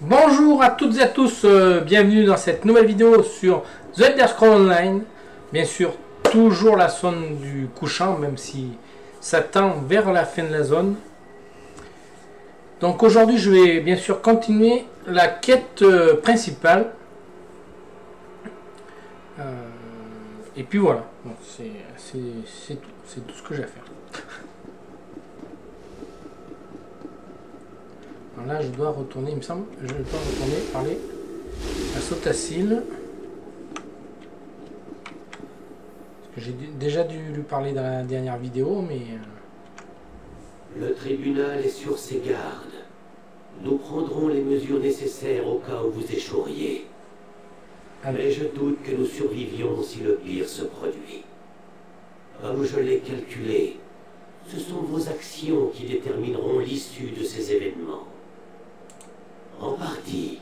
Bonjour à toutes et à tous, euh, bienvenue dans cette nouvelle vidéo sur The Elder Scrolls Online. Bien sûr, toujours la zone du couchant, même si ça tend vers la fin de la zone. Donc aujourd'hui, je vais bien sûr continuer la quête euh, principale. Euh, et puis voilà, c'est tout ce que j'ai à faire. Alors là, je dois retourner, il me semble, je dois retourner parler à Sotacil. Parce que j'ai dé- déjà dû lui parler dans la dernière vidéo, mais... euh, Le tribunal est sur ses gardes. Nous prendrons les mesures nécessaires au cas où vous échoueriez. allez. Mais je doute que nous survivions si le pire se produit. Comme je l'ai calculé, ce sont vos actions qui détermineront l'issue de ces événements. En partie,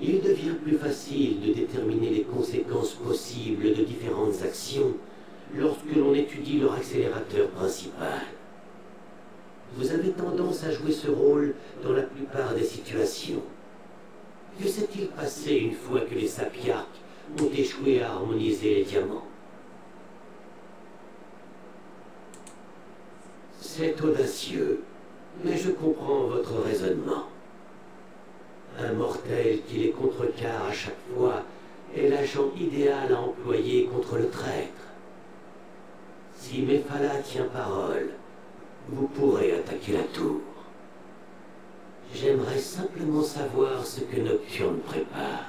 il devient plus facile de déterminer les conséquences possibles de différentes actions lorsque l'on étudie leur accélérateur principal. Vous avez tendance à jouer ce rôle dans la plupart des situations. Que s'est-il passé une fois que les sapiarques ont échoué à harmoniser les diamants? C'est audacieux, mais je comprends votre raisonnement. Un mortel qui les contrecarre à chaque fois est l'agent idéal à employer contre le traître. Si Mephala tient parole, vous pourrez attaquer la tour. J'aimerais simplement savoir ce que Nocturne prépare.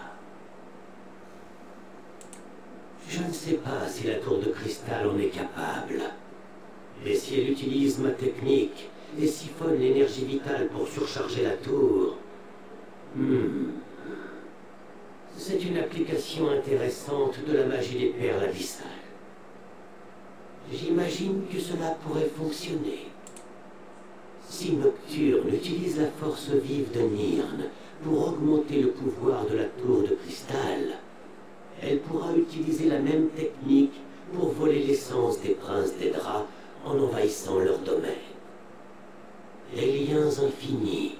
Je ne sais pas si la tour de cristal en est capable. Mais si elle utilise ma technique et siphonne l'énergie vitale pour surcharger la tour... hmm, C'est une application intéressante de la magie des perles abyssales. J'imagine que cela pourrait fonctionner. Si Nocturne utilise la force vive de Nirn pour augmenter le pouvoir de la tour de cristal, elle pourra utiliser la même technique pour voler l'essence des princes des draps en envahissant leur domaine. Les liens infinis,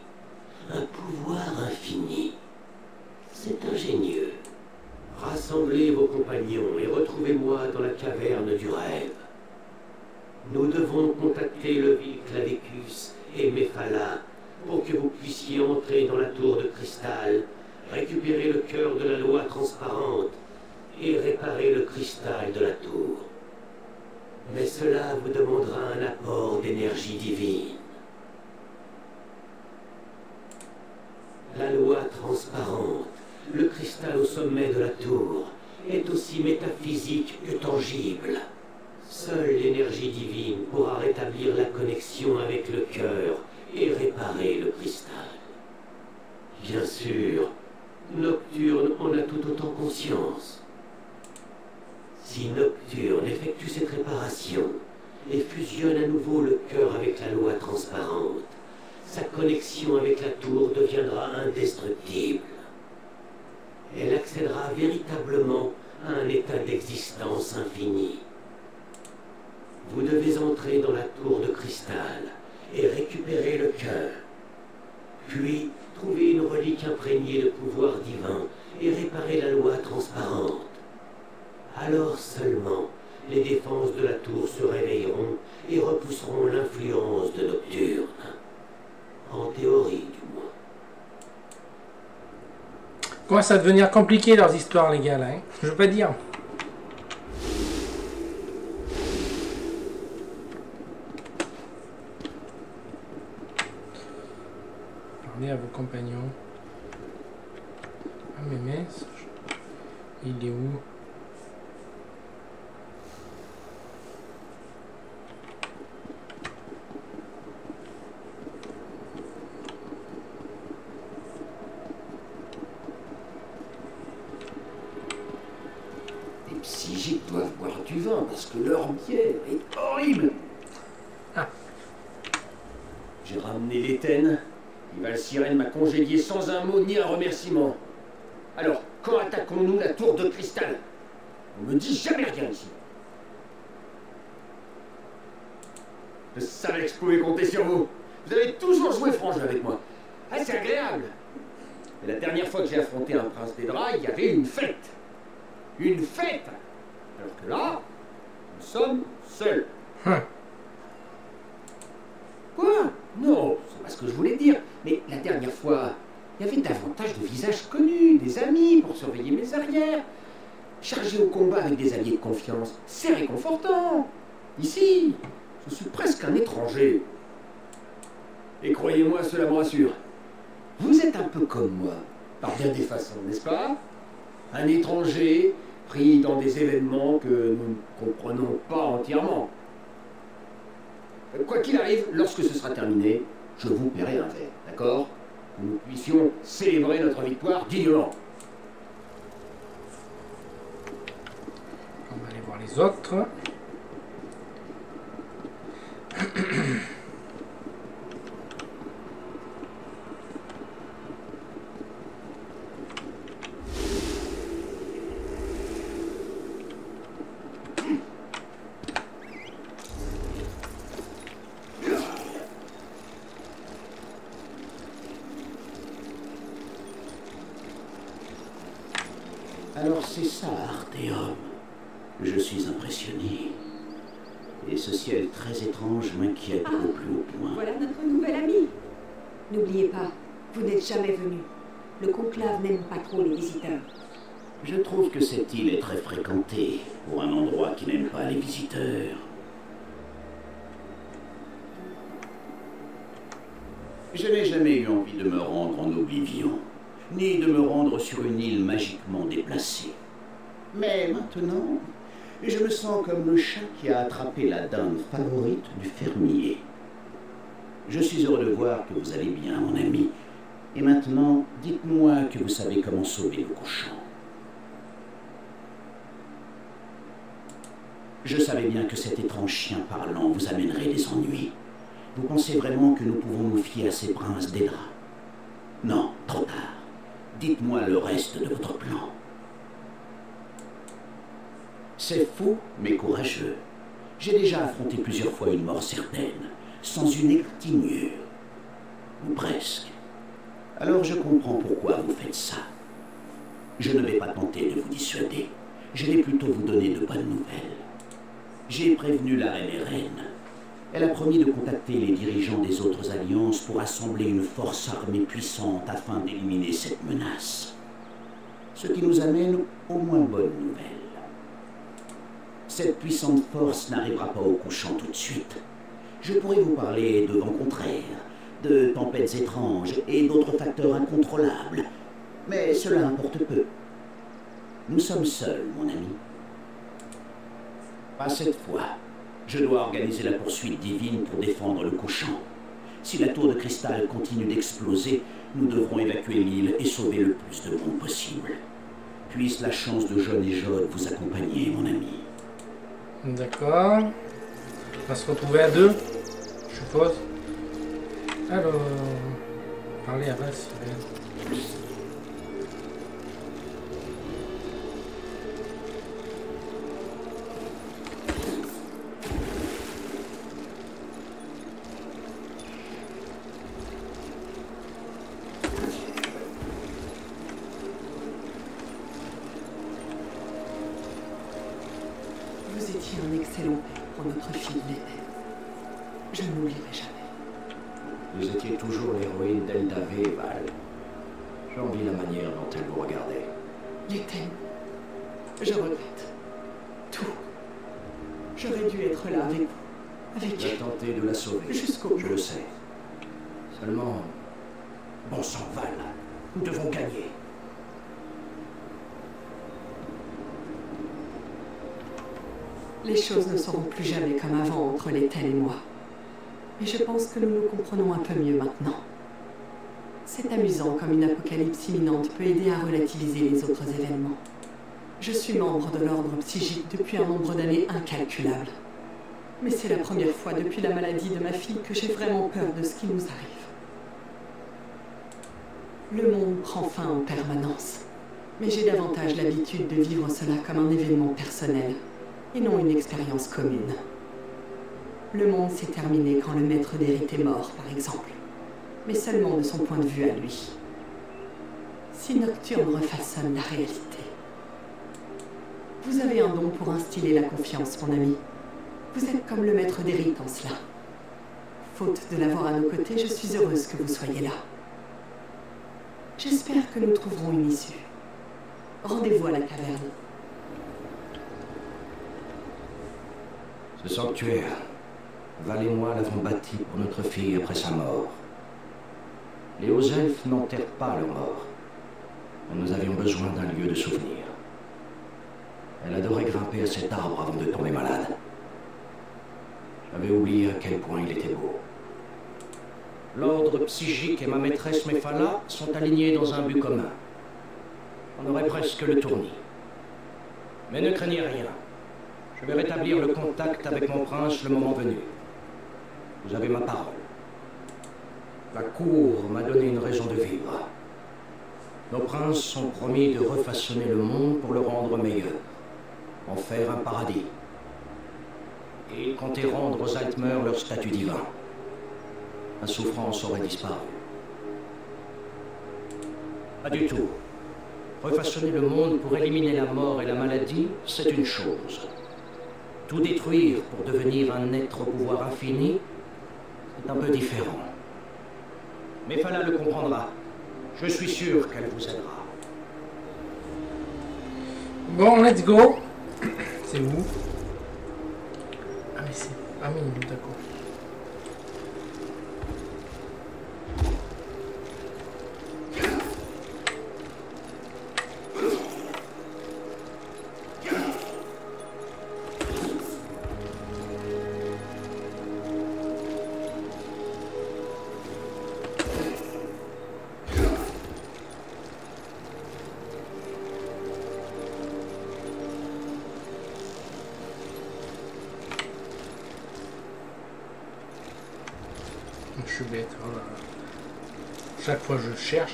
à devenir compliqué leurs histoires, les gars, là. hein. Je veux pas dire. Parlez à vos compagnons. Ah, mais mince. Il est où Les psychiques doivent boire du vin parce que leur bière est horrible. Ah. J'ai ramené l'éthène. Ival Sirène m'a congédié sans un mot ni un remerciement. Alors, quand attaquons-nous la tour de cristal On me dit jamais rien ici. Je savais que je pouvais compter sur vous. Vous avez toujours joué franc jeu avec moi. Ah, c'est agréable. La dernière fois que j'ai affronté un prince des draps, il y avait une fête. Une fête Alors que là, nous sommes seuls. Hum. Quoi? Non, c'est pas ce que je voulais dire. Mais la dernière fois, il y avait davantage de visages connus, des amis pour surveiller mes arrières. Chargé au combat avec des alliés de confiance, c'est réconfortant. Ici, je suis presque un étranger. Et croyez-moi, cela me rassure. Vous êtes un peu comme moi, par bien des façons, n'est-ce pas? Un étranger pris dans des événements que nous ne comprenons pas entièrement. Quoi qu'il arrive, lorsque ce sera terminé, je vous paierai un verre, d'accord? Que nous puissions célébrer notre victoire dignement. On va aller voir les autres. Alors c'est ça, Artéum. Je suis impressionné. Et ce ciel très étrange m'inquiète Ah. au plus haut point. Voilà notre nouvel ami. N'oubliez pas, vous n'êtes jamais venu. Le conclave n'aime pas trop les visiteurs. Je trouve que cette île est très fréquentée pour un endroit qui n'aime pas les visiteurs. Je n'ai jamais eu envie de me rendre en Oblivion, ni de me rendre sur une île magiquement déplacée. Mais maintenant, je me sens comme le chat qui a attrapé la dinde favorite du fermier. Je suis heureux de voir que vous allez bien, mon ami. Et maintenant, dites-moi que vous savez comment sauver le cochon. Je savais bien que cet étrange chien parlant vous amènerait des ennuis. Vous pensez vraiment que nous pouvons nous fier à ces princes des draps Non, trop tard. Dites-moi le reste de votre plan. C'est faux, mais courageux. J'ai déjà affronté plusieurs fois une mort certaine, sans une égratignure. Ou presque. Alors je comprends pourquoi vous faites ça. Je ne vais pas tenter de vous dissuader. Je vais plutôt vous donner de bonnes nouvelles. J'ai prévenu la reine Hélène. Elle a promis de contacter les dirigeants des autres alliances pour assembler une force armée puissante afin d'éliminer cette menace. Ce qui nous amène aux moins bonnes nouvelles. Cette puissante force n'arrivera pas au couchant tout de suite. Je pourrais vous parler de vents contraires, de tempêtes étranges et d'autres facteurs incontrôlables. Mais cela importe peu. Nous sommes seuls, mon ami. Pas cette fois. Je dois organiser la poursuite divine pour défendre le couchant. Si la tour de cristal continue d'exploser, nous devrons évacuer l'île et sauver le plus de monde possible. Puisse la chance de John et Jod vous accompagner, mon ami. D'accord. On va se retrouver à deux, je suppose. Alors, parler à Val peut aider à relativiser les autres événements. Je suis membre de l'ordre psychique depuis un nombre d'années incalculable. Mais c'est la première fois depuis la maladie de ma fille que j'ai vraiment peur de ce qui nous arrive. Le monde prend fin en permanence. Mais j'ai davantage l'habitude de vivre cela comme un événement personnel et non une expérience commune. Le monde s'est terminé quand le maître d'Hérite est mort, par exemple, mais seulement de son point de vue à lui. Si Nocturne refaçonne la réalité. Vous avez un don pour instiller la confiance, mon ami. Vous êtes comme le maître d'Eric en cela. Faute de l'avoir à nos côtés, je suis heureuse que vous soyez là. J'espère que nous trouverons une issue. Rendez-vous à la caverne. Ce sanctuaire, Val et moi l'avons bâti pour notre fille après sa mort. Les hauts elfes n'enterrent pas leurs morts. Nous avions besoin d'un lieu de souvenir. Elle adorait grimper à cet arbre avant de tomber malade. J'avais oublié à quel point il était beau. L'ordre psychique et ma maîtresse Mephala sont alignés dans un but commun. On aurait presque le tournis. Mais ne craignez rien. Je vais rétablir le contact avec mon prince le moment venu. Vous avez ma parole. La cour m'a donné une raison de vivre. Nos princes sont promis de refaçonner le monde pour le rendre meilleur, en faire un paradis. Et ils comptaient rendre aux Altmer leur statut divin. La souffrance aurait disparu. Pas du tout. Refaçonner le monde pour éliminer la mort et la maladie, c'est une chose. Tout détruire pour devenir un être au pouvoir infini, c'est un peu différent. Mais Fala le comprendra. Je suis sûr qu'elle vous aidera. Bon, let's go. C'est où? Ah, mais c'est. Ah, mais d'accord.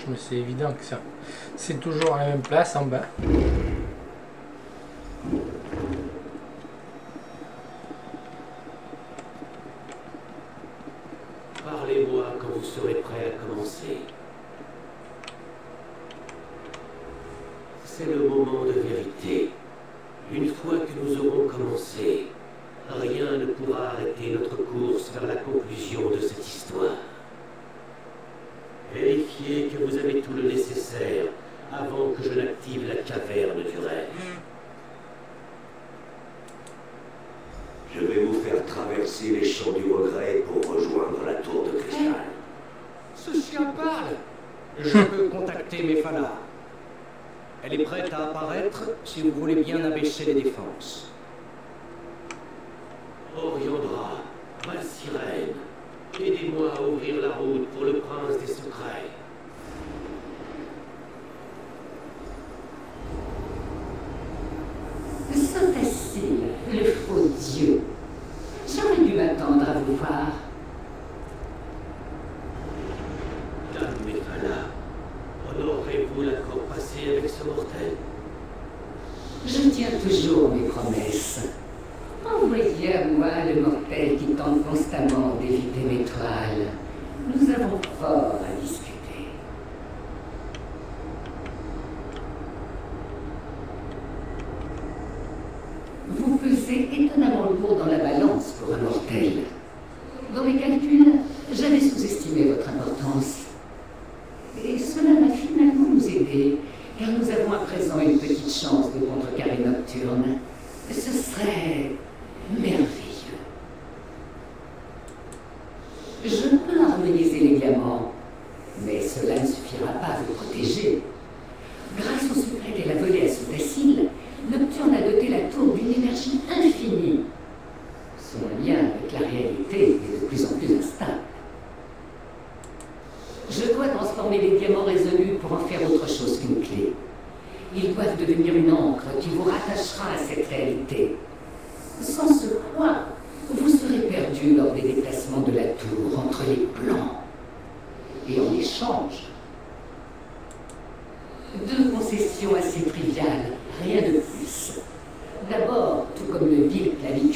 Mais c'est évident que ça. C'est toujours à la même place en bas. Parlez-moi quand vous serez prêt à commencer. C'est le moment de vérité. Une fois que nous aurons commencé, rien ne pourra arrêter notre course vers la conclusion de cette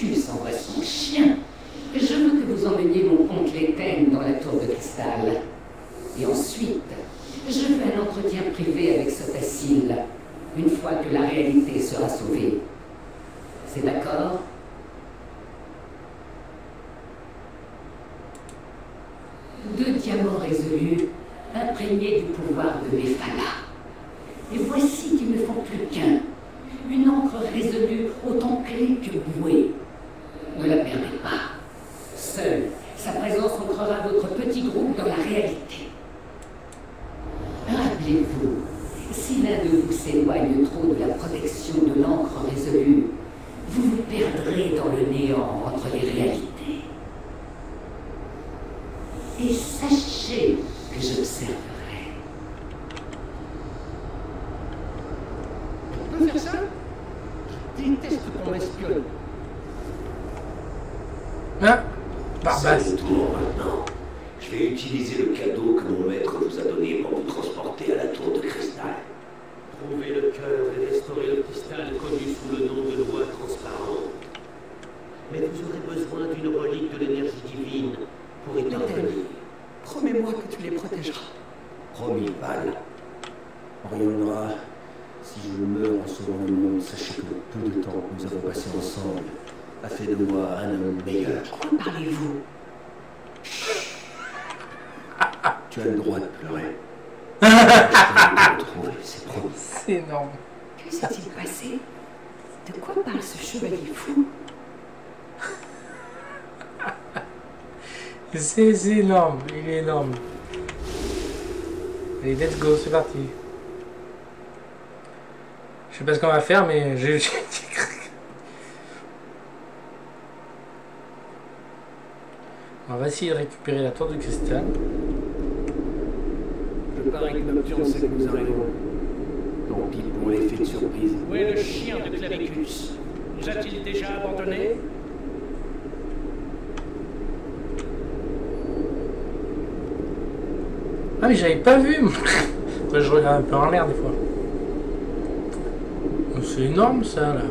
Envoie son chien. Je veux que vous emmeniez mon comte Léthène dans la tour de cristal. Et ensuite, je veux un entretien privé avec ce facile, une fois que la réalité sera sauvée. c'est énorme, il est énorme. Allez, let's go, c'est parti. Je sais pas ce qu'on va faire, mais j'ai... On va essayer de récupérer la tour de cristal. Je parie que sait que nous arrivons. Tant pis pour l'effet de surprise. Où est le chien de Clavicus? Nous a-t-il déjà abandonné? Ah mais j'avais pas vu Après, je regarde un peu en l'air des fois. C'est énorme ça là.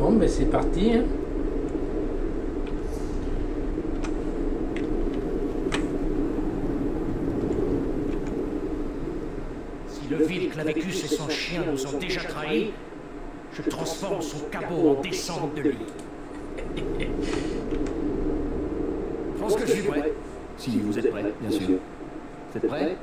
Bon ben c'est parti. Hein. Clamecus et son chien nous ont déjà trahis, je transforme son cabot en descente de lit. Je pense que je suis prêt. Si vous êtes prêt, bien sûr. Vous êtes prêt?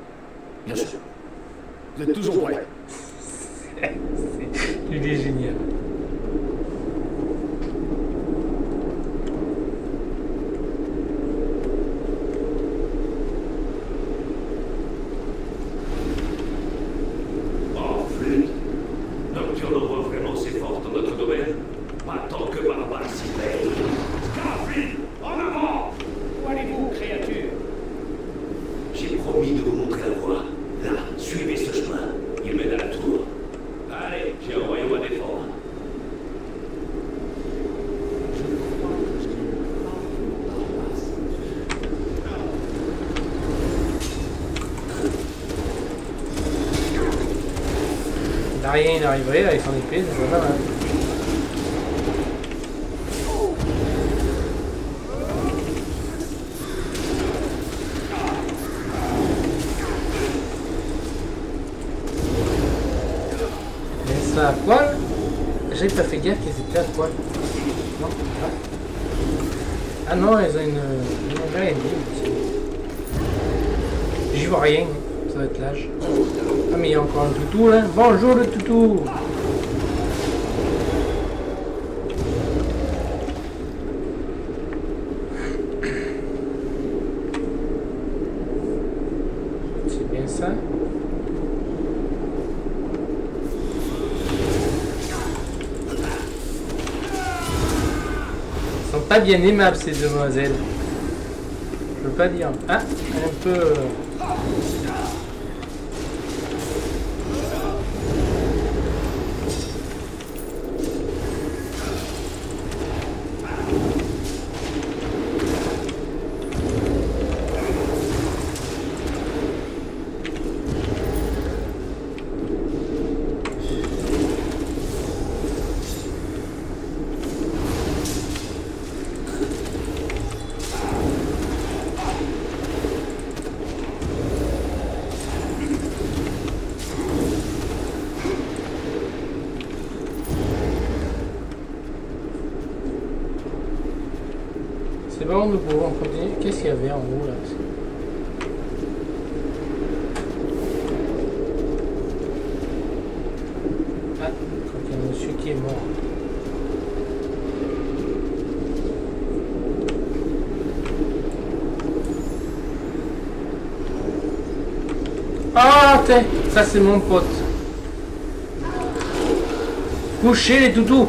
arriverai pas bien aimables ces demoiselles. Je veux pas dire. Ah, un peu... C'est bon, nous pouvons continuer. Qu'est-ce qu'il y avait en haut là Ah, qu'il y a un monsieur qui est mort. Ah, t'es, ça c'est mon pote. Couchez les toutous.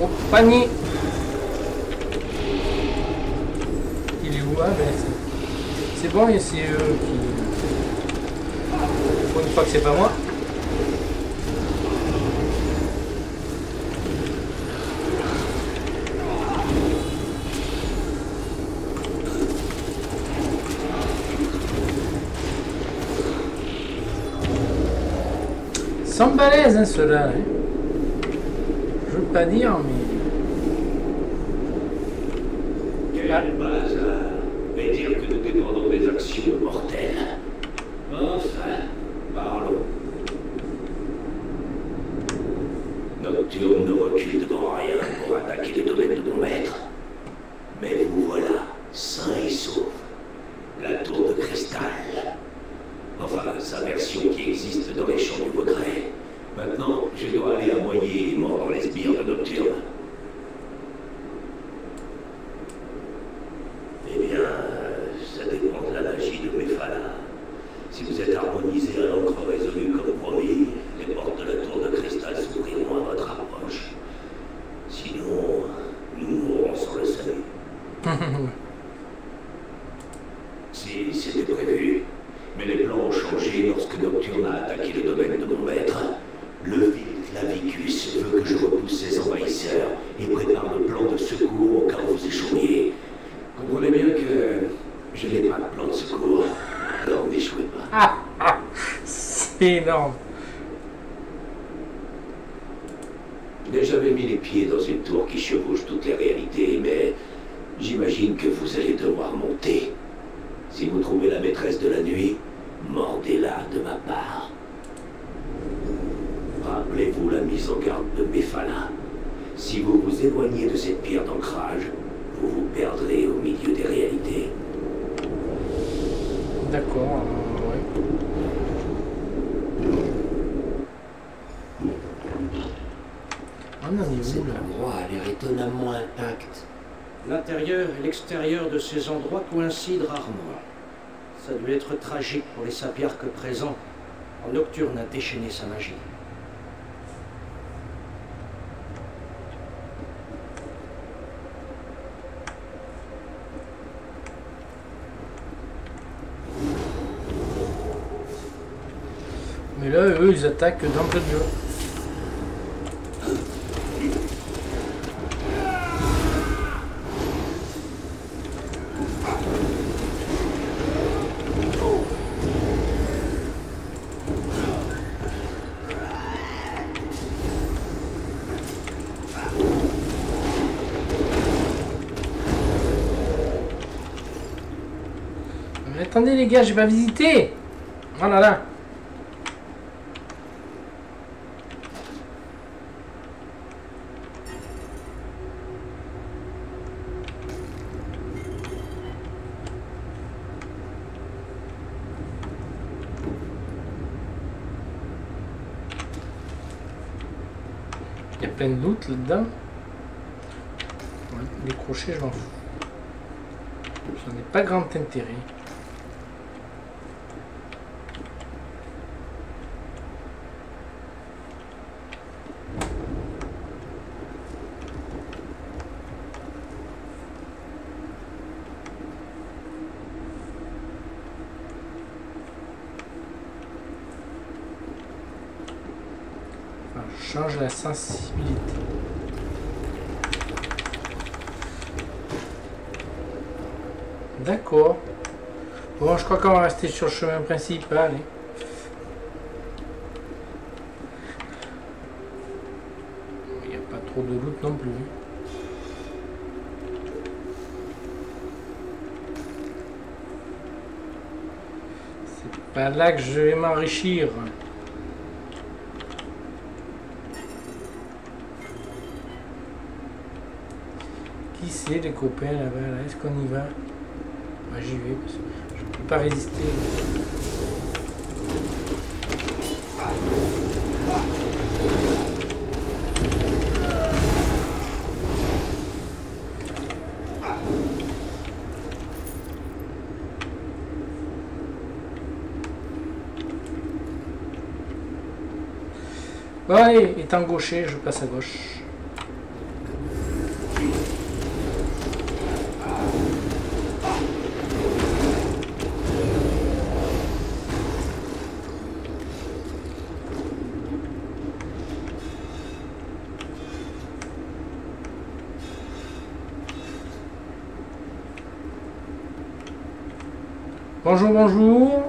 Oh, Il est où Ah ben c'est- bon et c'est eux qui... Pour une fois que c'est pas moi. Sans balèze, hein, ceux-là. hein. Je veux pas dire, mais... Quel Ah. bazar Mais dire que nous dépendons des actions mortelles. Enfin, parlons. Nocturne ne recule devant rien pour attaquer le domaine de mon maître. Mais vous voilà, sain et sauf. La tour de cristal. Enfin, sa version qui existe dans les champs du Vaudrey. Maintenant, je dois aller à Moyer et mordre les sbires de Nocturne. Eh bien, ça dépend de la magie de Mephala. Si vous êtes harmonisé à l'encre résolue comme promis, les portes de la tour de cristal s'ouvriront à votre approche. Sinon, nous mourrons sans le salut. Si, c'était prévu. Mais les plans lorsque Nocturne a attaqué le domaine de mon maître. Le vil Clavicus veut que je repousse ses envahisseurs et prépare le plan de secours au cas où vous échouiez. Comprenez bien que je n'ai pas de plan de secours. Alors n'échouez pas. Ah, ah, c'est énorme. Je n'ai jamais mis les pieds dans une tour qui chevauche toutes les réalités, mais j'imagine que vous allez devoir monter. Si vous trouvez la maîtresse de la nuit, mordez-la de ma part. Rappelez-vous la mise en garde de Mephala. Si vous vous éloignez de cette pierre d'ancrage, vous vous perdrez au milieu des réalités. D'accord, euh, ouais. On en est Cet où là endroit a l'air étonnamment intact. L'intérieur et l'extérieur de ces endroits coïncident rarement. Ça devait être tragique pour les sapiarques présents. En nocturne a déchaîné sa magie. Mais là, eux, ils attaquent d'entrée de jeu. Mais attendez les gars, j'ai pas visité Oh là là Il y a plein de loot là-dedans. Les crochets, je m'en fous. Ça n'est pas grand intérêt. Change la sensibilité. D'accord. Bon, je crois qu'on va rester sur le chemin principal. hein. Il n'y a pas trop de loot non plus. C'est pas là que je vais m'enrichir. C'est les copains là-bas là Est-ce qu'on y va? Moi j'y vais parce que je peux pas résister. Ouais, étant gaucher, je passe à gauche. Bonjour, bonjour.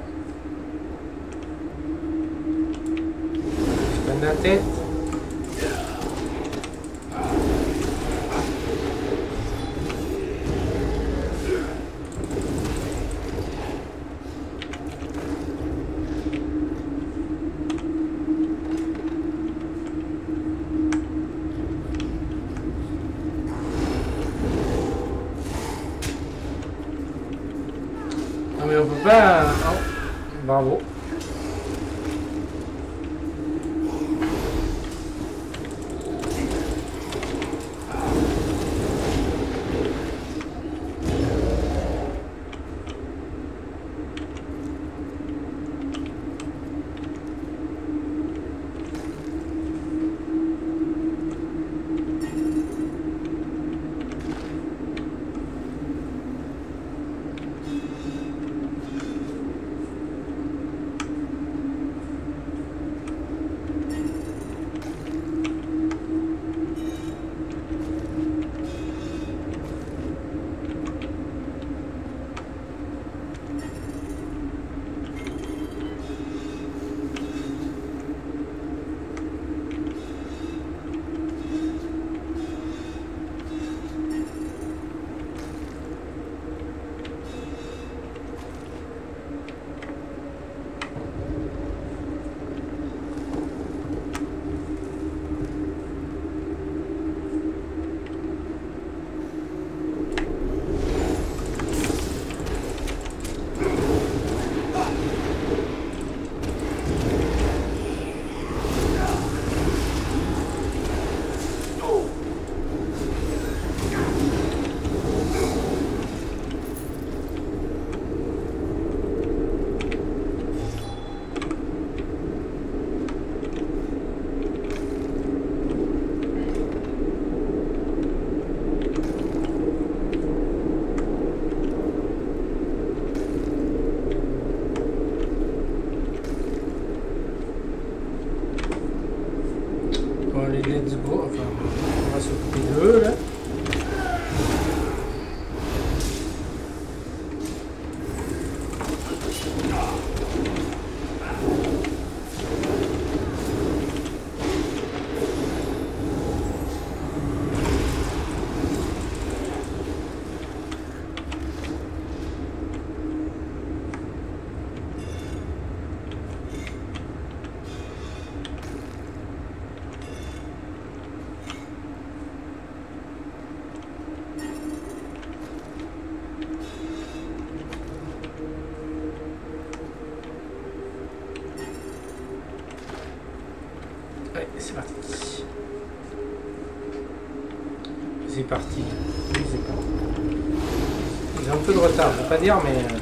Vais pas dire, mais... euh,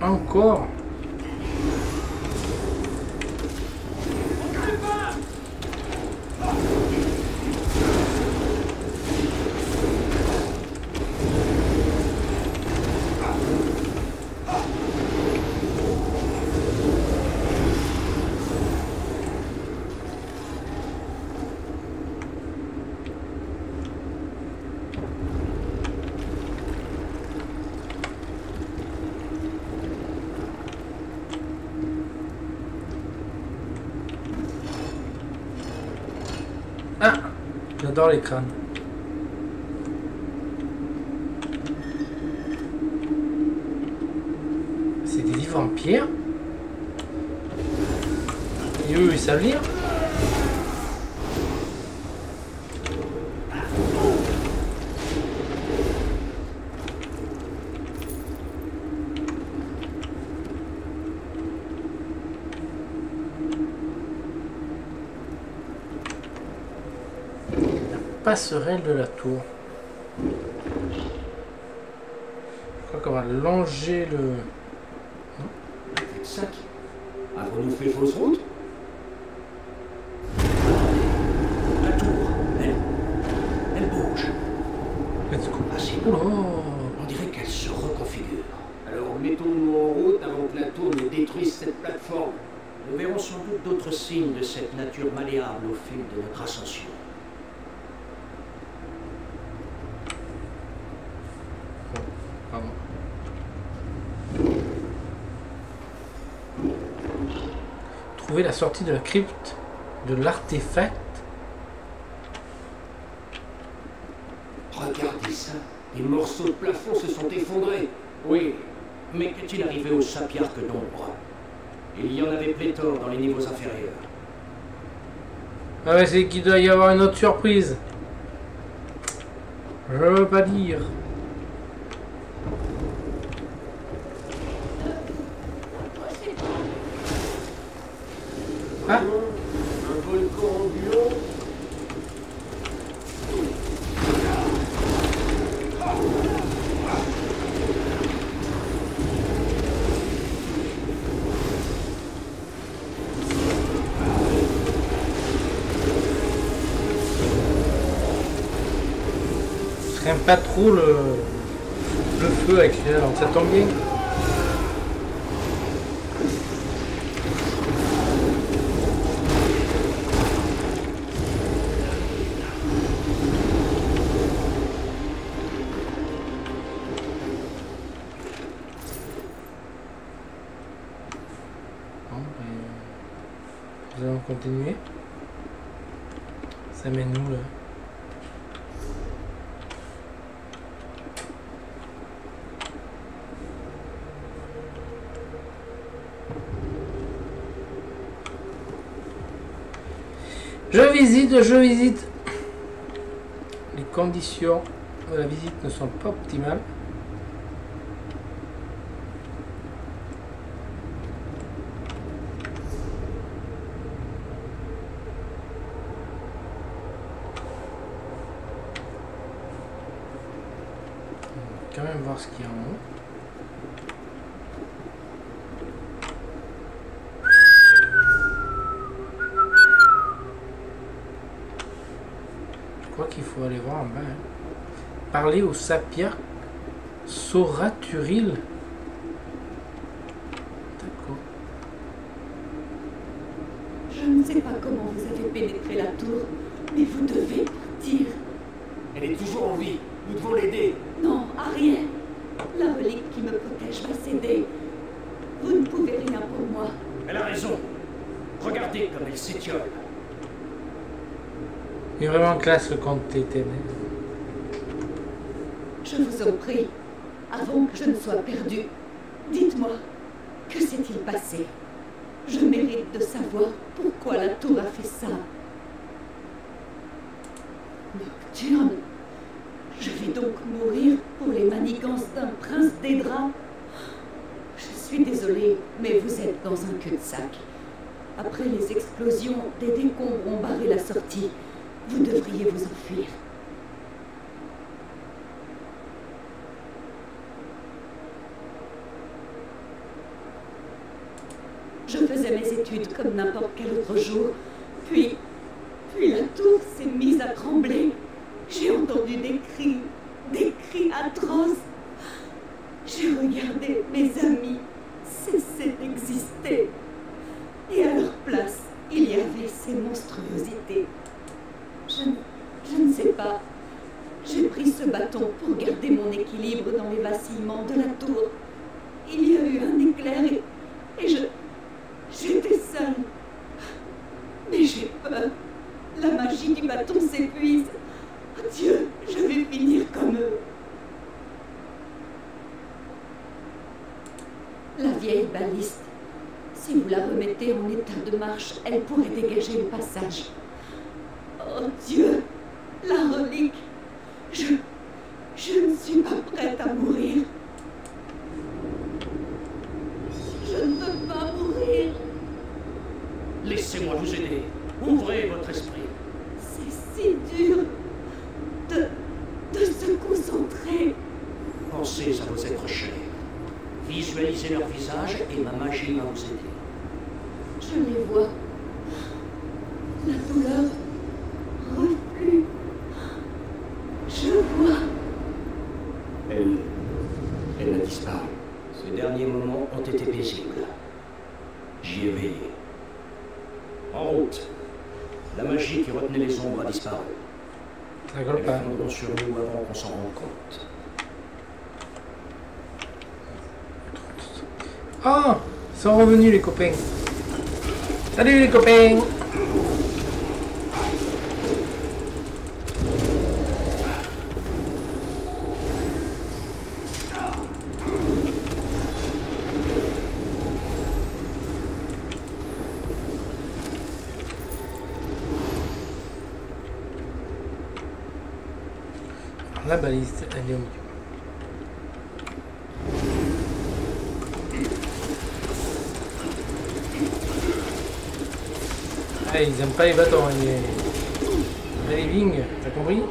Encore? տարիքան passerelle de la tour. Je crois qu'on va longer le... Sac. Avons-nous fait fausse route? trouver la sortie de la crypte de l'artefact. Regardez ça. Les morceaux de plafond se sont effondrés. Oui, mais qu'est-il arrivé aux sapiarques d'ombre? Il y en avait pléthore dans les niveaux inférieurs. Ah c'est qu'il doit y avoir une autre surprise. Je veux pas dire. pas trop le, le feu avec, donc ça tombe bien. de jeu visite, les conditions de la visite ne sont pas optimales. Quand même voir ce qu'il y a en haut. les voir en bas. Hein. Parler au sapiens Saurat-Turil 本っててね。enfuir. Je faisais mes études comme n'importe quel autre jour, puis bienvenue les copains. Salut les copains. Ils aiment pas les battants, hein, les, les living, t'as compris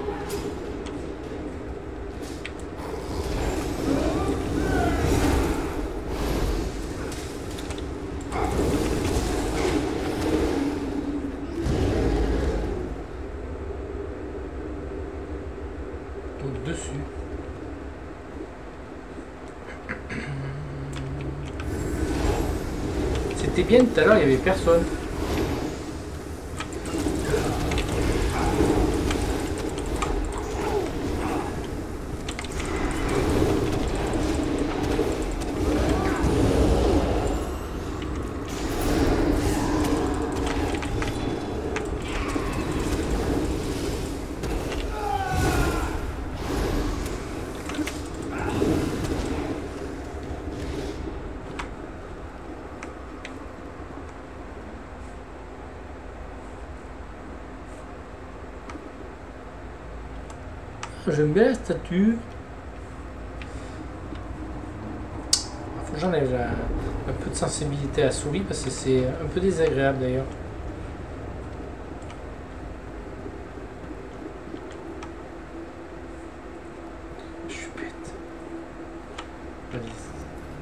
bien tout à l'heure, il n'y avait personne. j'aime bien la statue. Faut un peu de sensibilité à souris parce que c'est un peu désagréable d'ailleurs. Je suis bête.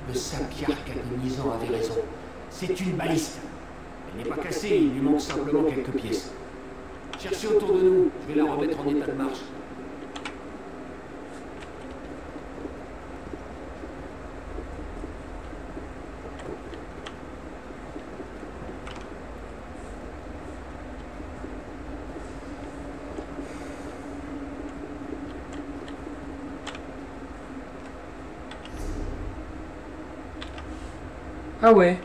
Le sapiarque agonisant avait raison. C'est une baliste. Ah ouais.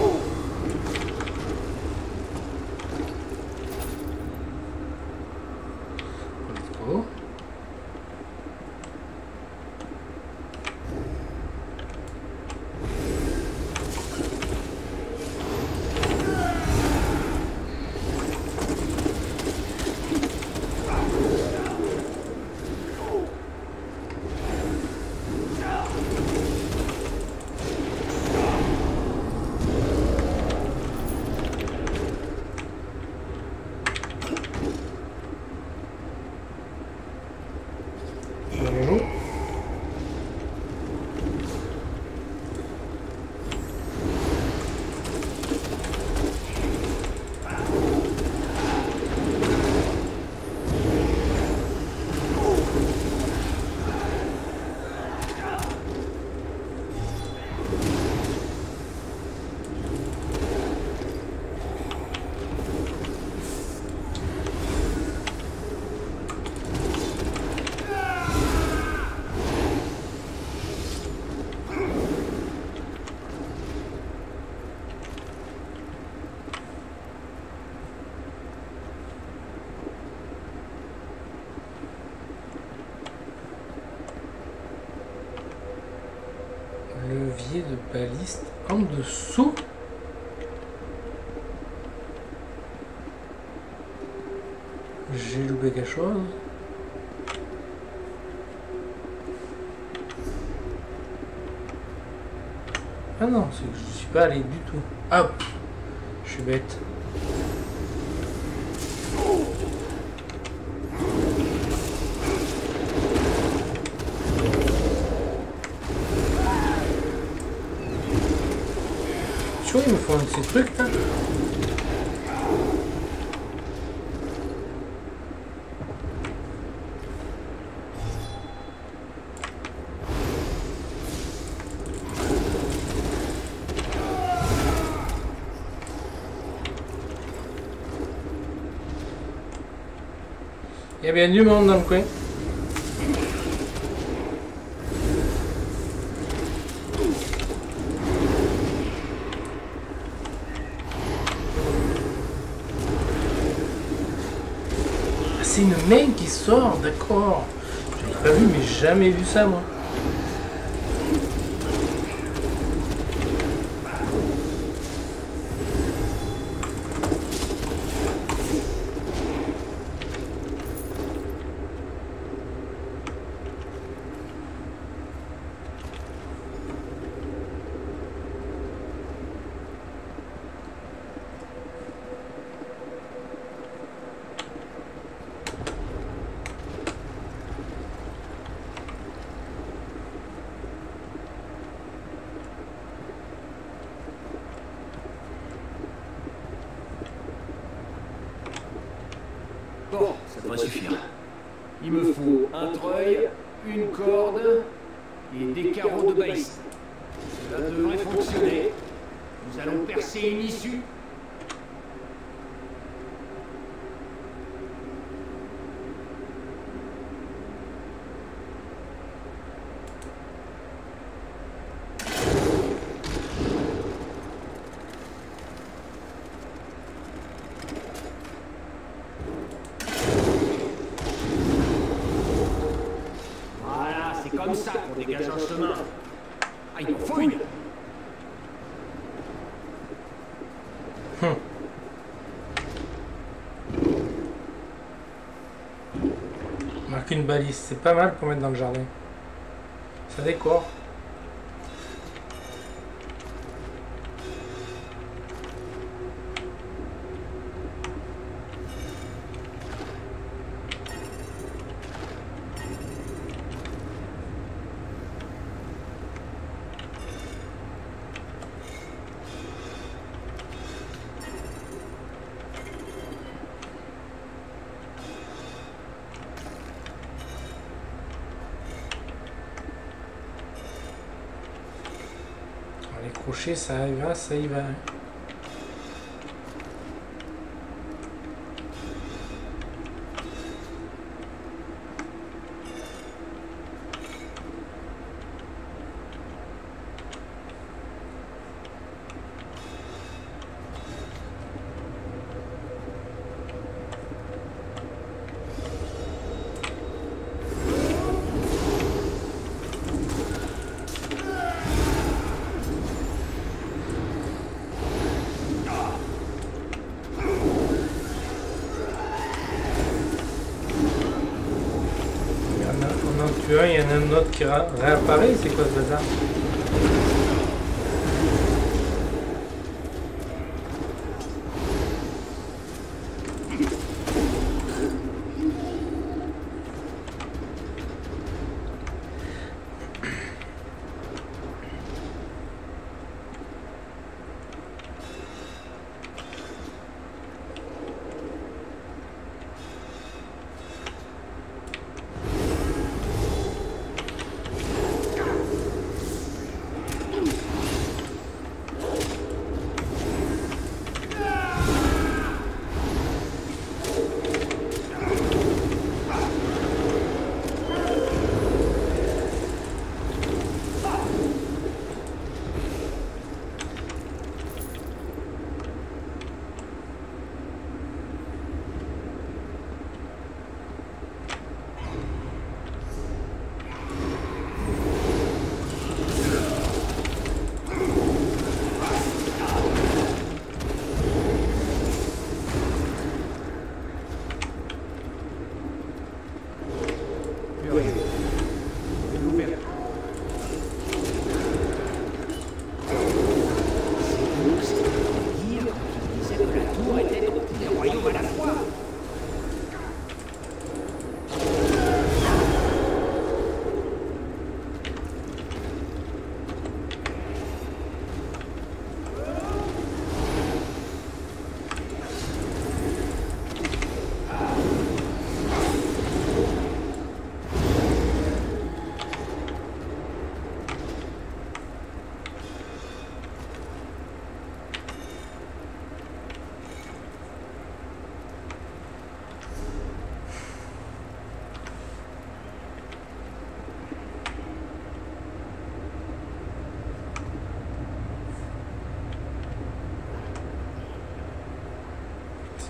de baliste en dessous. J'ai loupé quelque chose. Ah non, c'est que je suis pas allé du tout. Ah, pff, je suis bête. Tu vois, il me faut un de ces trucs là. Il y a bien du monde dans le coin. Ah, C'est une main qui sort, d'accord. J'avais pas vu, mais jamais vu ça, moi. Bon, ça devrait suffire. Il me faut un treuil, une corde et des carreaux de baliste. Cela devrait fonctionner. Nous allons percer une issue. Voilà, c'est comme ça qu'on dégage un chemin. Ah, il m'en faut une. C'est pas mal pour mettre dans le jardin. Ça décore. Crochets, ça y va, ça y va. hein. Il y en a, on en a un autre qui ra- réapparaît, c'est quoi ce bazar?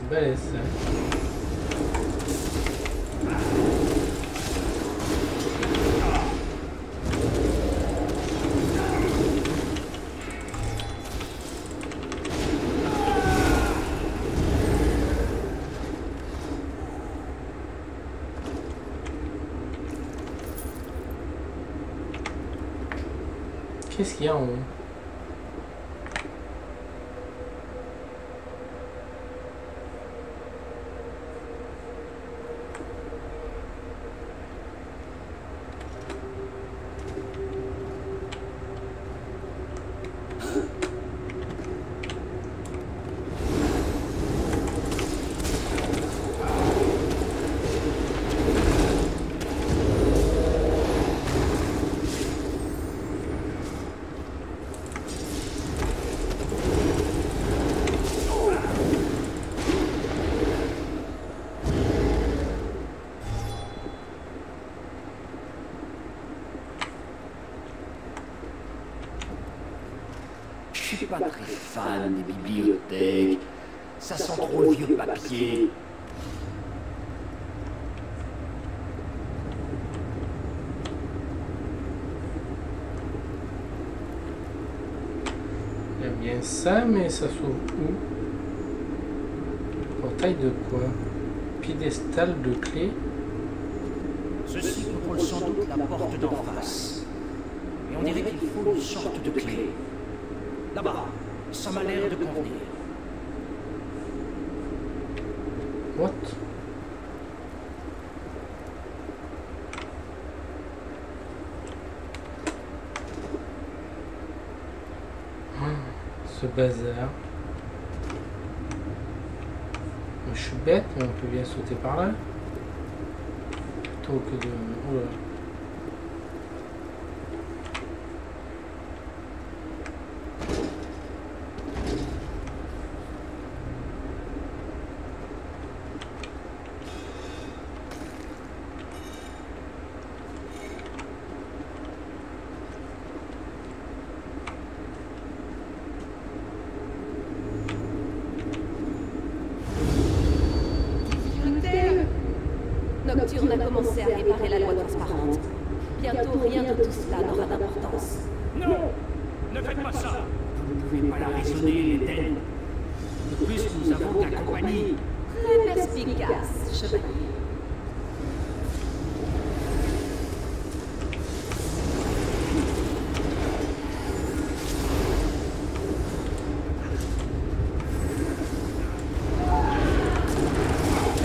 Ça. Qu'est-ce qu'il y a en ça, mais ça s'ouvre où? Portail de quoi? Piédestal de clé? Ceci contrôle sans doute la porte d'en face. Et on dirait qu'il faut une sorte de clé. Là-bas, ça m'a l'air de convenir. What Ah, Ce bazar. Je suis bête, mais on peut bien sauter par là. Plutôt que de... Oh. Nocturne a commencé à réparer la loi transparente. Bientôt, rien de tout cela n'aura d'importance. Non Ne faites pas ça Vous ne pouvez pas la raisonner, l'Éden. De plus, nous avons ta compagnie. Très perspicace, chevalier.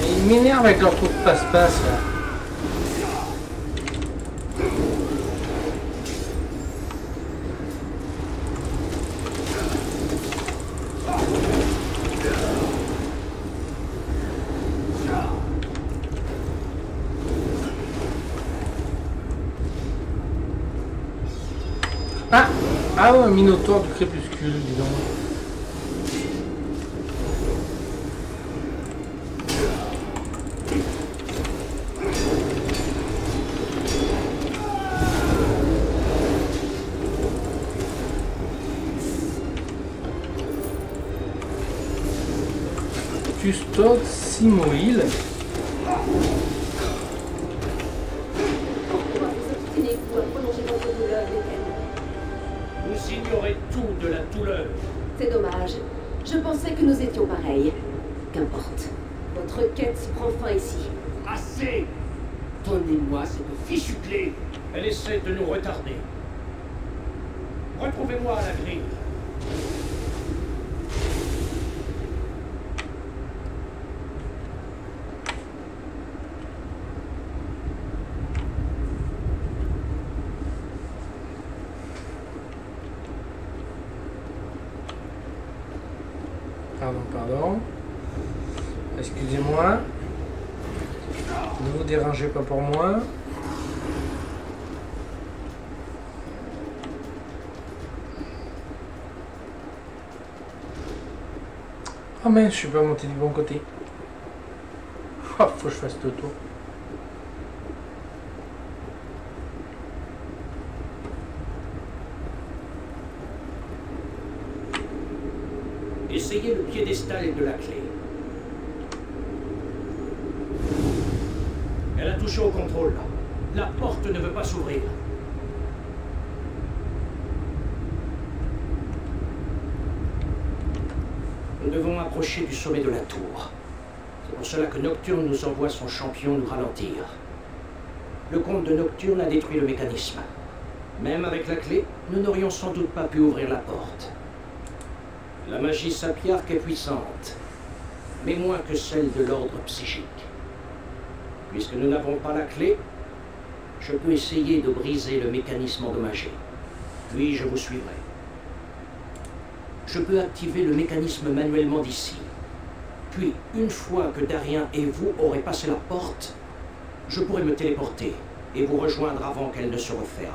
Et Ils m'énervent avec leur truc de passe-passe. Ah Ah ouais, un minotaure du crépuscule, dis donc. Custode Simoïl. Pourquoi vous obstinez-vous à prolonger votre douleur, Étienne Vous ignorez tout de la douleur. C'est dommage. Je pensais que nous étions pareils. Qu'importe. Votre quête prend fin ici. Assez Donnez-moi cette fichue clé. Elle essaie de nous retarder. Retrouvez-moi à la grille. Pardon, pardon. Excusez-moi. Ne vous dérangez pas pour moi. Oh mais je suis pas monté du bon côté. Oh, faut que je fasse le tour. Essayez le piédestal de la clé. Au contrôle. La porte ne veut pas s'ouvrir. Nous devons approcher du sommet de la tour. C'est pour cela que Nocturne nous envoie son champion nous ralentir. Le comte de Nocturne a détruit le mécanisme. Même avec la clé, nous n'aurions sans doute pas pu ouvrir la porte. La magie sapiarque est puissante, mais moins que celle de l'ordre psychique. Puisque nous n'avons pas la clé, je peux essayer de briser le mécanisme endommagé. Puis je vous suivrai. Je peux activer le mécanisme manuellement d'ici. Puis, une fois que Darien et vous aurez passé la porte, je pourrai me téléporter et vous rejoindre avant qu'elle ne se referme.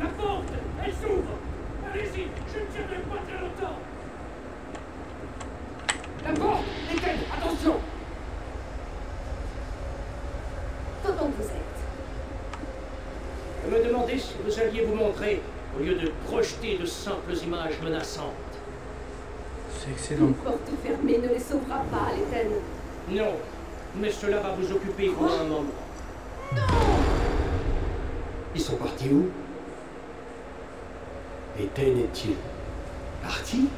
La porte Elle s'ouvre Allez-y, je ne tiendrai pas très longtemps La porte Éteille Attention Comment vous êtes Je me demandais si vous alliez vous montrer au lieu de projeter de simples images menaçantes. C'est excellent. Une porte fermée ne les sauvera pas, l'Étenne. Non, mais cela va vous occuper pour un moment. Ils sont partis où Ethan est-il parti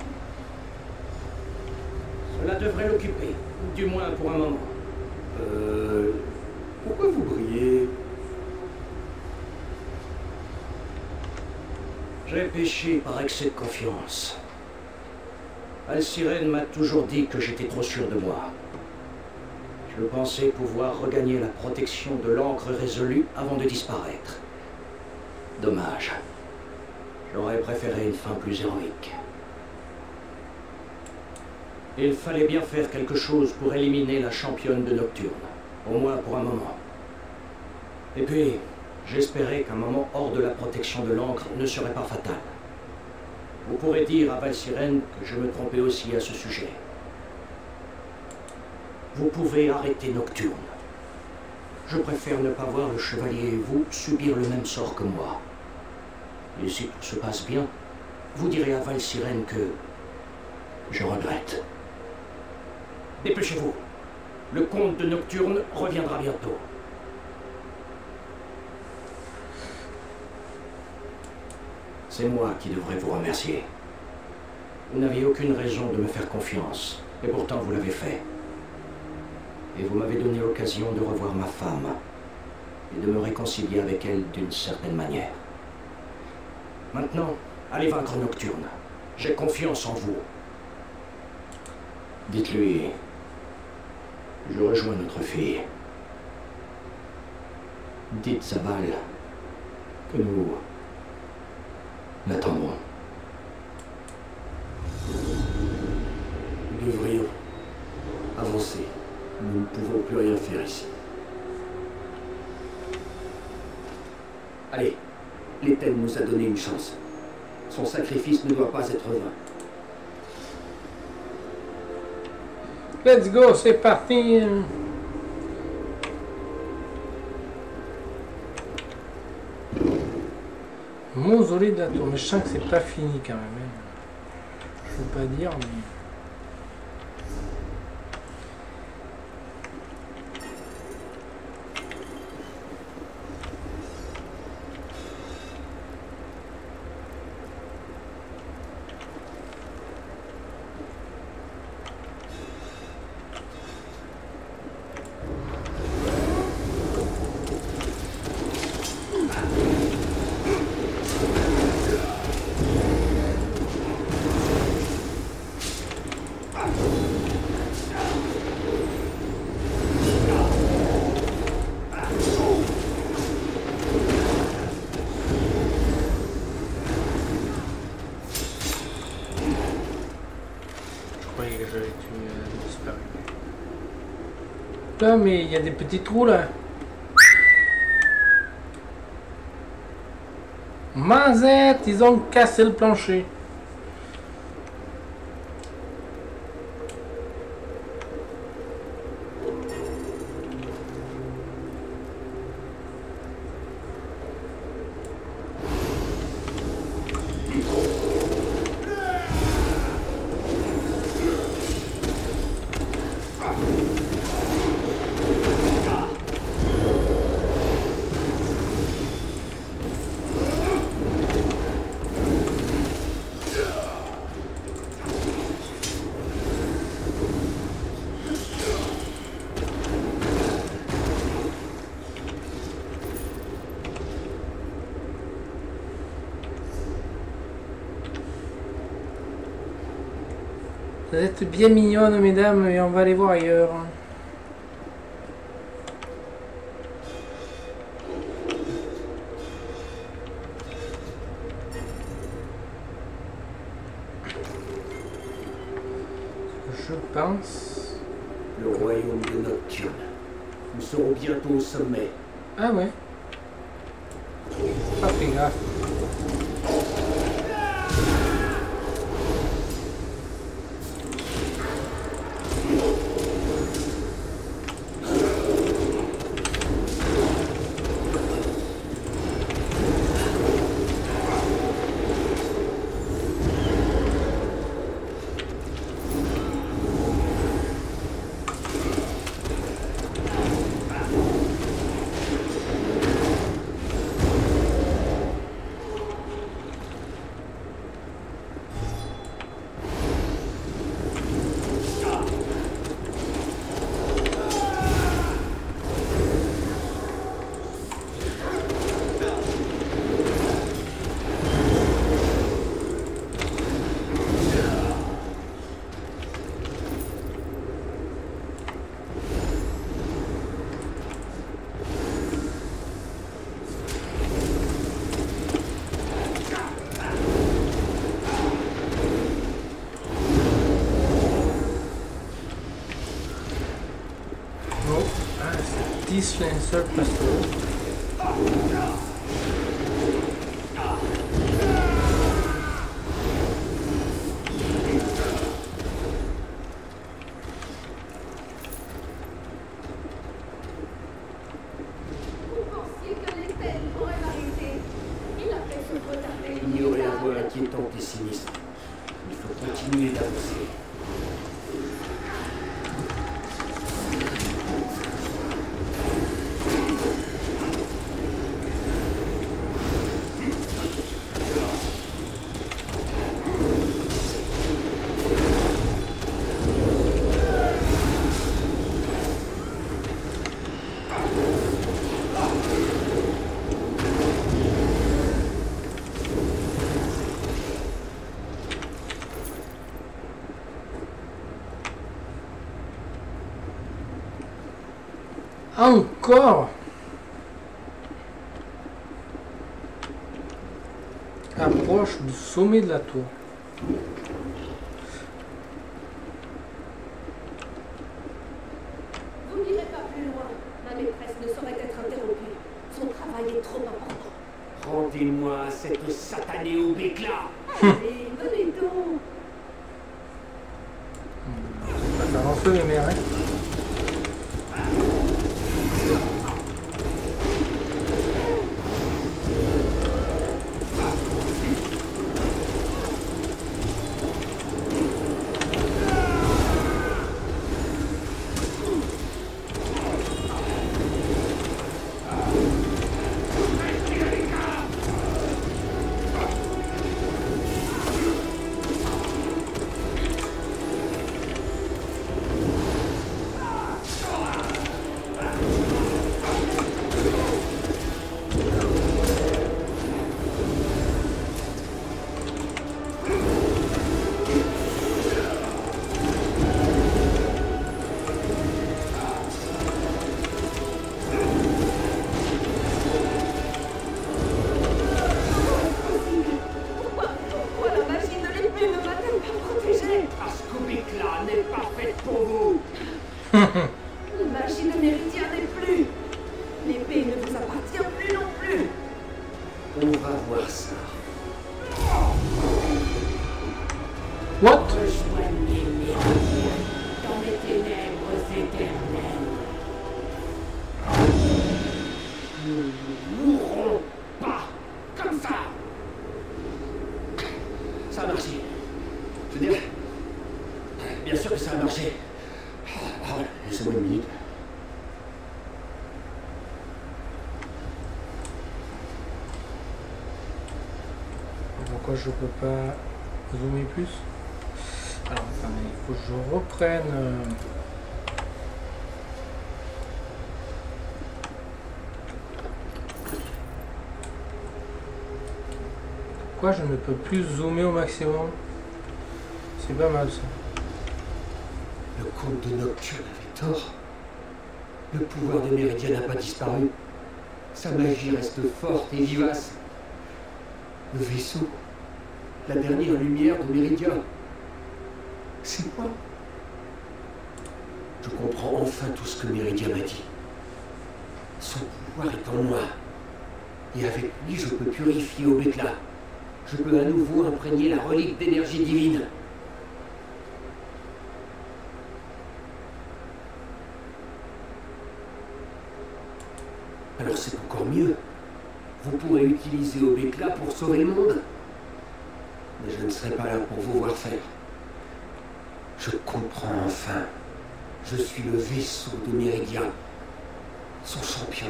Cela devrait l'occuper, du moins pour un moment. Euh. Pourquoi vous brillez J'ai excès de confiance. Alcirène m'a toujours dit que j'étais trop sûr de moi. Je pensais pouvoir regagner la protection de l'encre résolue avant de disparaître. Dommage. J'aurais préféré une fin plus héroïque. Il fallait bien faire quelque chose pour éliminer la championne de Nocturne, au moins pour un moment. Et puis, j'espérais qu'un moment hors de la protection de l'encre ne serait pas fatal. Vous pourrez dire à Valsirène que je me trompais aussi à ce sujet. Vous pouvez arrêter Nocturne. Je préfère ne pas voir le chevalier et vous subir le même sort que moi. Et si tout se passe bien, vous direz à Valsirène que je regrette. Dépêchez-vous. Le comte de Nocturne reviendra bientôt. C'est moi qui devrais vous remercier. Vous n'aviez aucune raison de me faire confiance, et pourtant vous l'avez fait. Et vous m'avez donné l'occasion de revoir ma femme et de me réconcilier avec elle d'une certaine manière. Maintenant, allez vaincre Nocturne. J'ai confiance en vous. Dites-lui, je rejoins notre fille. Dites Val que nous l'attendrons. Nous devrions avancer. Nous ne pouvons plus rien faire ici. Allez, l'Étenne nous a donné une chance. Son sacrifice ne doit pas être vain. Let's go, c'est parti. Mausolée de. Mais je sens que c'est pas fini quand même. hein. Je veux pas dire, mais. Je croyais que j'avais tué euh, disparu. Mais il y a des petits trous là. Mazette, ils ont cassé le plancher. Vous êtes bien mignonnes, mesdames, et on va aller voir ailleurs. Je pense... Le royaume de Nocturne. Nous serons bientôt au sommet. Ah ouais. Cisle surface. surplus Encore Approche du sommet de la tour. Pourquoi je peux pas zoomer plus? Faut que je reprenne. euh, Pourquoi je ne peux plus zoomer au maximum? C'est pas mal ça. comte de Nocturne avait tort. Le pouvoir de Méridia n'a pas disparu. Sa magie reste forte et vivace. Le vaisseau, la dernière lumière de Méridia. C'est moi. Je comprends enfin tout ce que Méridia m'a dit. Son pouvoir est en moi. Et avec lui, je peux purifier Obekla. Je peux à nouveau imprégner la relique d'énergie divine. Alors c'est encore mieux. Vous pourrez utiliser Obekla pour sauver le monde. Mais je ne serai pas là pour vous voir faire. Je comprends enfin. Je suis le vaisseau de Méridia, son champion.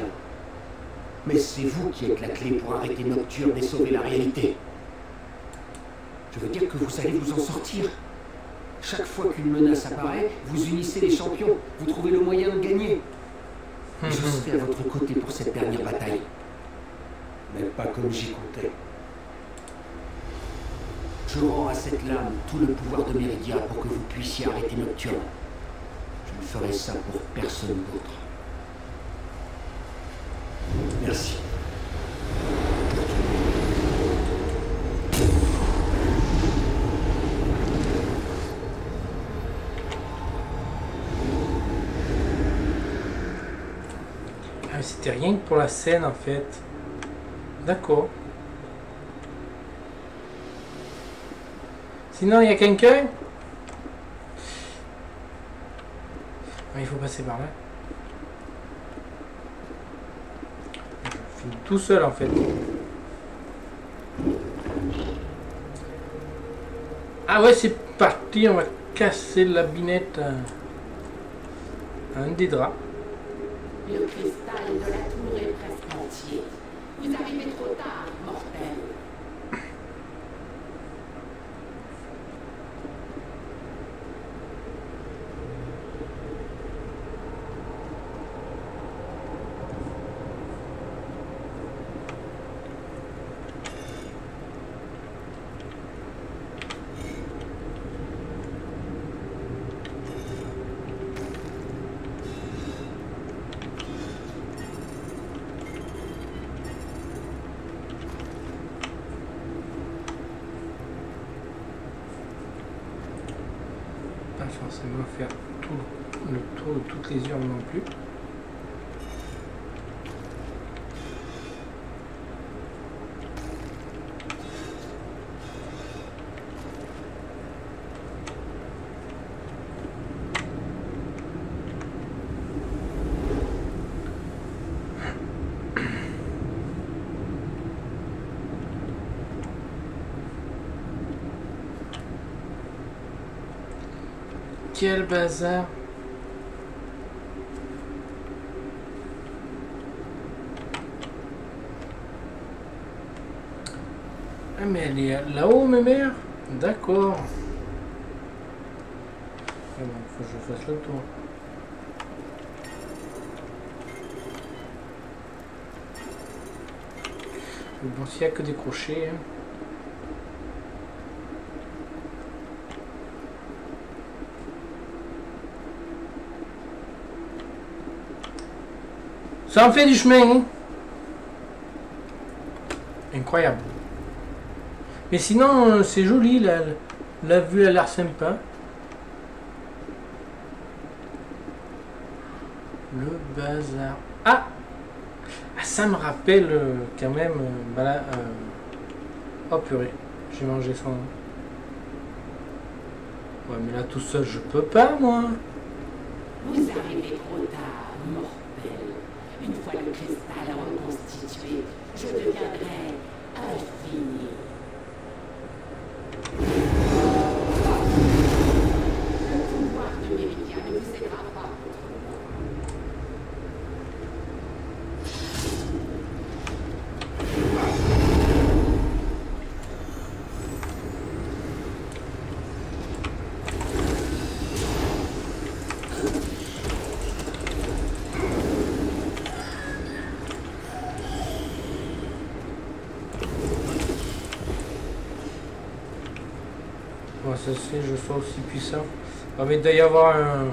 Mais c'est vous qui êtes la clé pour arrêter Nocturne et sauver la réalité. Je veux dire que vous allez vous en sortir. Chaque fois qu'une menace apparaît, vous unissez les champions, vous trouvez le moyen de gagner. Je serai à votre côté pour cette dernière bataille. Mais pas comme j'y comptais. Je rends à cette lame tout le pouvoir de Méridia pour que vous puissiez arrêter Nocturne. Je ne ferai ça pour personne d'autre. Merci. Ah, c'était rien que pour la scène en fait. D'accord. Sinon, il y a quelqu'un? Ah, Il faut passer par là. Je finis tout seul en fait. Ah ouais, c'est parti, on va casser la binette à un des draps. Le cristal de la tour est presque entier. Vous arrivez trop tard, mortel. pas forcément faire tout le tour de toutes les urnes non plus. Quel bazar Ah mais elle est là-haut ma mère? D'accord. Ah bon, faut que je fasse le tour. Bon, s'il n'y a que des crochets. hein. Ça en fait du chemin. hein. Incroyable. Mais sinon, euh, c'est joli. La, la vue a l'air sympa. Le bazar. Ah Ah, Ça me rappelle euh, quand même. bah là, euh, Oh purée, j'ai mangé son. Ouais, mais là tout seul, je peux pas, moi. Vous arrivez trop tard, mortel. Une fois le cristal reconstitué, je deviendrai infini. Le pouvoir de Méridien ne vous aidera pas. je sois aussi puissant. Il va d'y avoir un,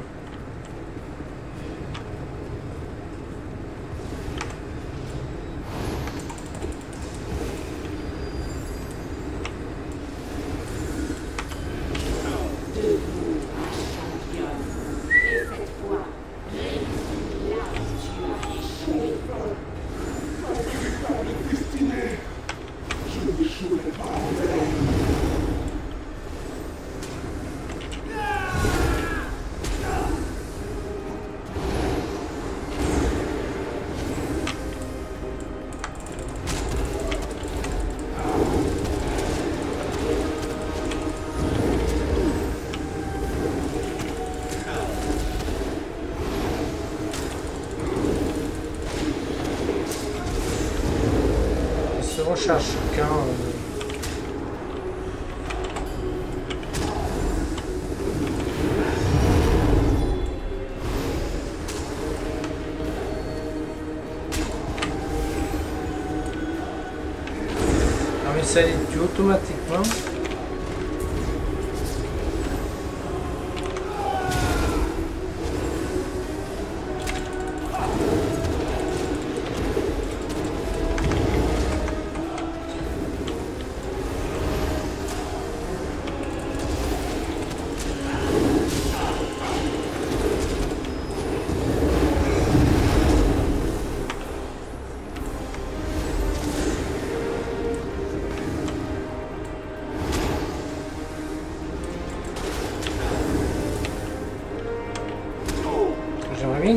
too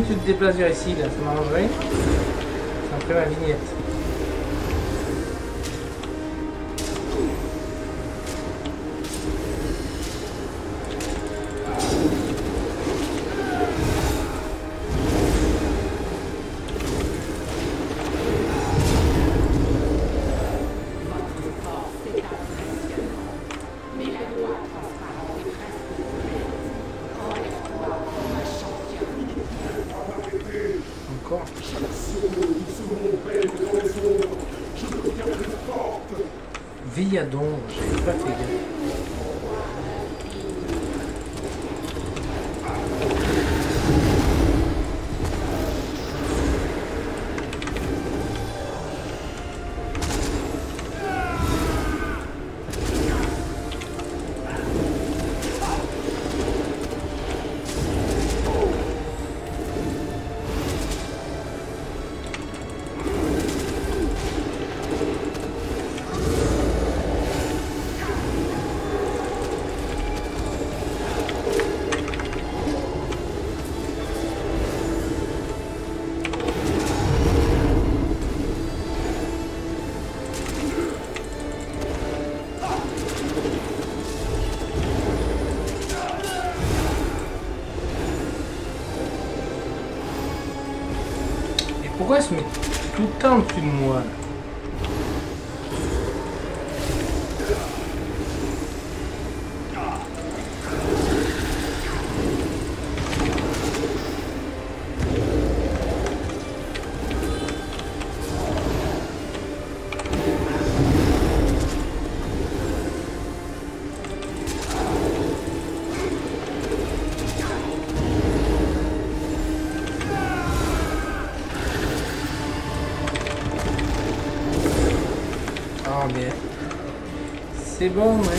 tu te déplaces vers ici, là, ça m'arrangerait. Ça me ferait ma vignette. Eu gosto. Tu tanto. Roma.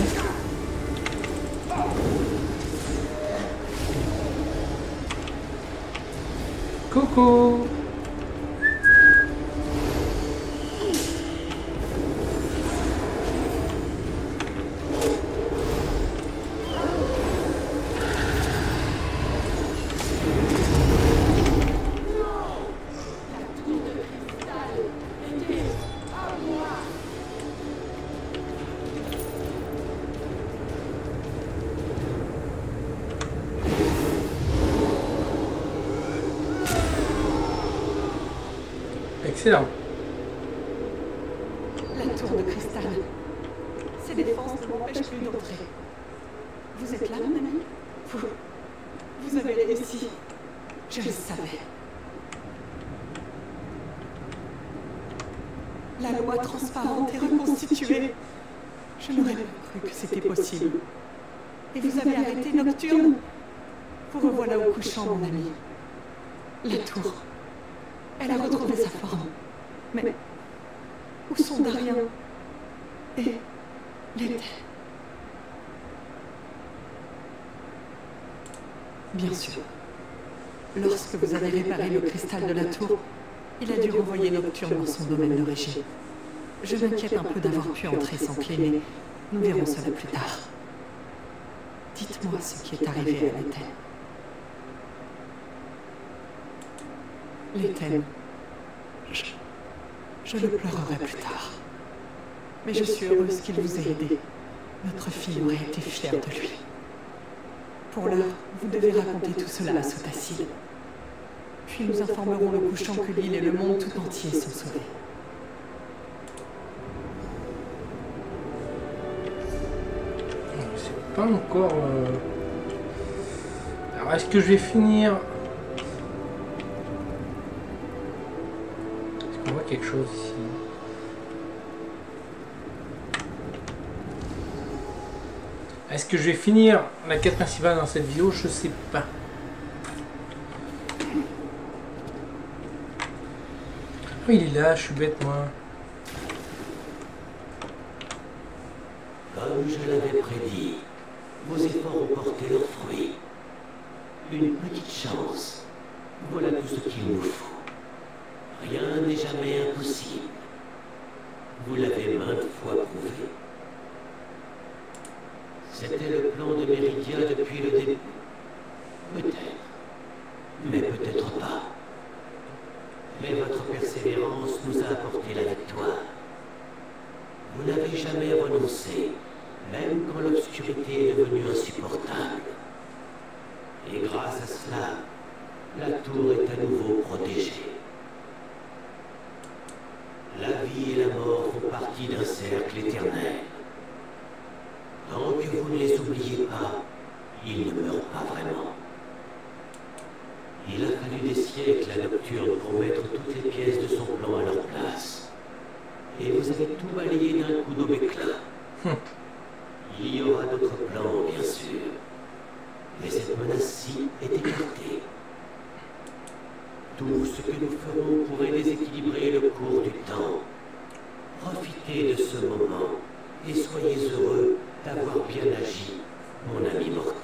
Je m'inquiète un peu d'avoir pu entrer sans clé, mais nous verrons cela plus tard. Dites-moi ce qui est arrivé à l'Éthenne. L'Éthenne. Je, je le pleurerai plus tard. Mais je suis heureuse qu'il vous ait aidé. Notre fille aurait été fière de lui. Pour l'heure, vous devez raconter tout cela à Sotacile. Puis nous informerons le couchant que l'île et le monde tout entier sont sauvés. C'est encore... euh, Alors est-ce que je vais finir... Est-ce qu'on voit quelque chose ici? Est-ce que je vais finir la quête principale dans cette vidéo? Je sais pas. Oh, il est là, je suis bête moi. Comme je l'avais prédit, vos efforts ont porté leurs fruits. Une petite chance. Voilà tout ce qu'il nous faut. Rien n'est jamais impossible. Vous l'avez maintes fois prouvé. C'était le plan de Méridia depuis le début. Peut-être. Mais peut-être pas. Mais votre persévérance nous a apporté la victoire. Vous n'avez jamais renoncé, même quand l'obscurité est devenue insupportable. Et grâce à cela, la tour est à nouveau protégée. La vie et la mort font partie d'un cercle éternel. Tant que vous ne les oubliez pas, ils ne meurent pas vraiment. Il a fallu des siècles à Nocturne pour mettre toutes les pièces de son plan à leur place. Et vous avez tout balayé d'un coup d'eau éclat. Il y aura d'autres plans, bien sûr. Mais cette menace-ci est écartée. Tout ce que nous ferons pourrait déséquilibrer le cours du temps. Profitez de ce moment et soyez heureux d'avoir bien agi, mon ami mortel.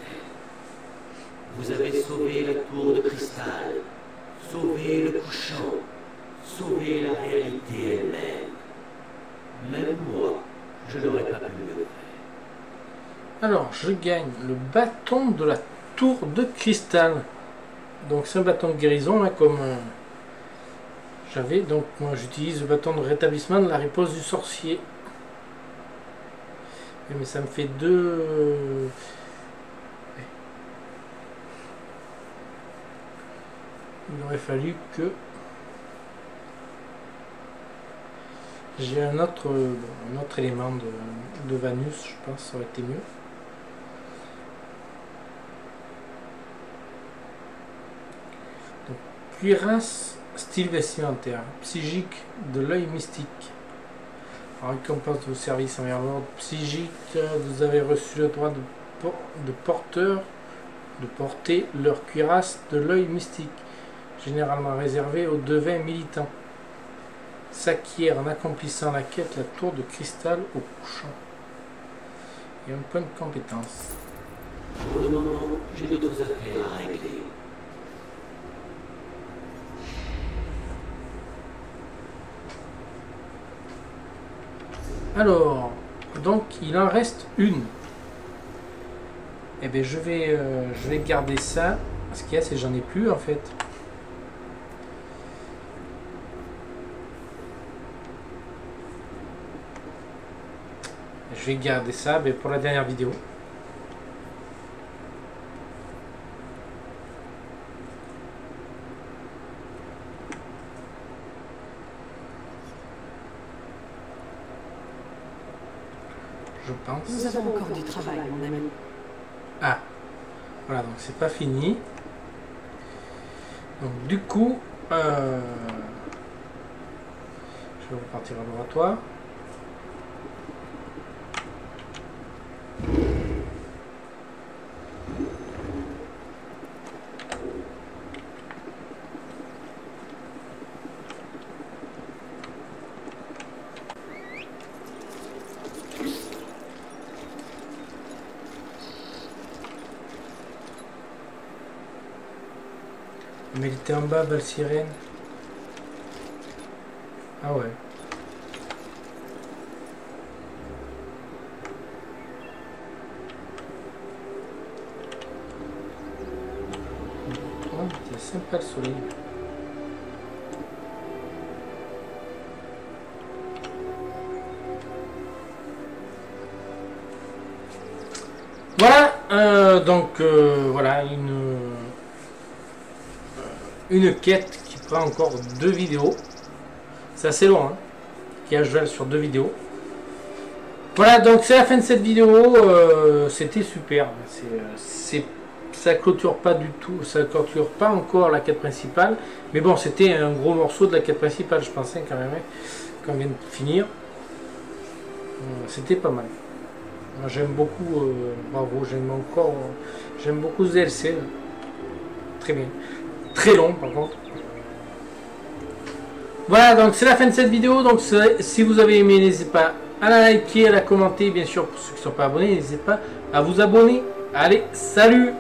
Vous avez sauvé la tour de cristal, sauvé le couchant, sauvé la réalité elle-même. Même moi, je n'aurais pas pu mieux faire. Alors, je gagne le bâton de la tour de cristal. Donc, c'est un bâton de guérison, là, comme euh, j'avais. Donc, moi, j'utilise le bâton de rétablissement de la riposte du sorcier. Mais ça me fait deux. Il aurait fallu que j'ai un autre, bon, un autre élément de, de Vanus, je pense, ça aurait été mieux. Donc, cuirasse style vestimentaire, psychique de l'œil mystique. En récompense de vos services envers l'ordre psychique, vous avez reçu le droit de, por- de de porter leur cuirasse de l'œil mystique, généralement réservée aux devins militants. S'acquiert en accomplissant la quête la tour de cristal au couchant. Et un point de compétence. Alors, donc il en reste une. Eh bien, je vais, euh, je vais garder ça. Ce qu'il y a, c'est j'en ai plus en fait. Je vais garder ça ben, pour la dernière vidéo. Je pense. Nous avons encore du travail, mon ami. Ah, voilà, donc c'est pas fini. Donc du coup, euh, je vais repartir au laboratoire. Mais bas, Valsirène. Ah ouais. Oh, c'est sympa le soleil. Voilà, euh, donc euh, voilà une une quête qui prend encore deux vidéos. C'est assez long, hein, qui a joué sur deux vidéos. Voilà, donc c'est la fin de cette vidéo. euh, C'était super. C'est, ça clôture pas du tout, ça clôture pas encore la quête principale. Mais bon, c'était un gros morceau de la quête principale, je pensais quand même, hein, qu'on vient de finir. Euh, C'était pas mal. J'aime beaucoup, euh, bravo, j'aime encore, j'aime beaucoup ce DLC. Très bien. Long par contre. Voilà, donc c'est la fin de cette vidéo. Donc si vous avez aimé, n'hésitez pas à la liker, à la commenter. Bien sûr, pour ceux qui ne sont pas abonnés, n'hésitez pas à vous abonner. Allez, salut